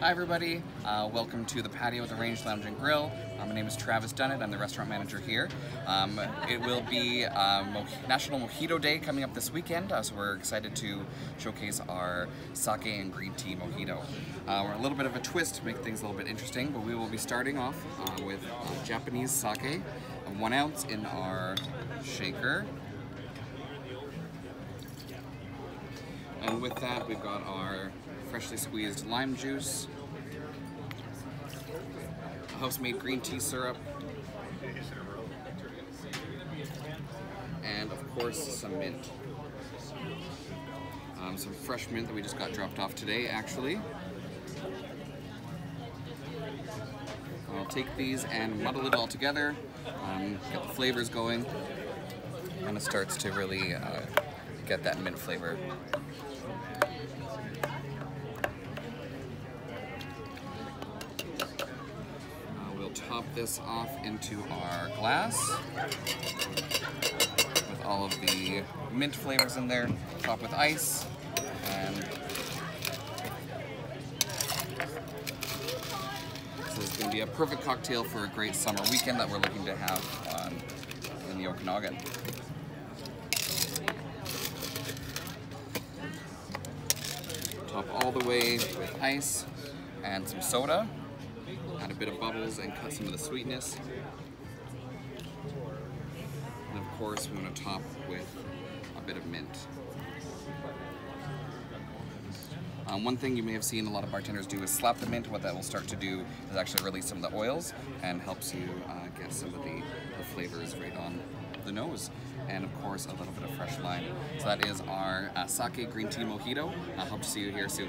Hi everybody, uh, welcome to the patio at the Range Lounge and Grill. Uh, my name is Travis Dunnett, I'm the restaurant manager here. Um, it will be uh, Mo National Mojito Day coming up this weekend, uh, so we're excited to showcase our sake and green tea mojito. Uh, we're a little bit of a twist to make things a little bit interesting, but we will be starting off with Japanese sake, one ounce in our shaker. And with that, we've got our freshly squeezed lime juice, house-made green tea syrup, and of course some mint. Um, some fresh mint that we just got dropped off today, actually. I'll take these and muddle it all together, um, get the flavors going, and it starts to really uh, get that mint flavor. Uh, top this off into our glass with all of the mint flavors in there. Top with ice and this is going to be a perfect cocktail for a great summer weekend that we're looking to have in the Okanagan. Top all the way with ice and some soda add a bit of bubbles and cut some of the sweetness. And of course, we want to top with a bit of mint. Um, one thing you may have seen a lot of bartenders do is slap the mint. What that will start to do is actually release some of the oils and helps you uh, get some of the flavors right on the nose. And of course, a little bit of fresh lime. So that is our uh, sake green tea mojito. I hope to see you here soon.